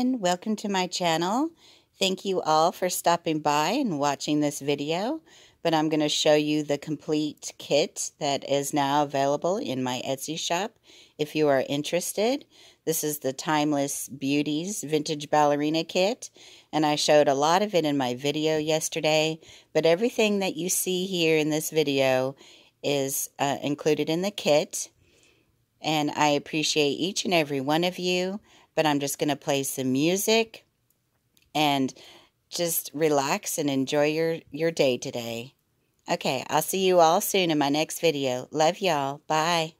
everyone, welcome to my channel. Thank you all for stopping by and watching this video, but I'm going to show you the complete kit that is now available in my Etsy shop if you are interested. This is the Timeless Beauties Vintage Ballerina Kit, and I showed a lot of it in my video yesterday, but everything that you see here in this video is uh, included in the kit, and I appreciate each and every one of you but I'm just going to play some music and just relax and enjoy your, your day today. Okay, I'll see you all soon in my next video. Love y'all. Bye.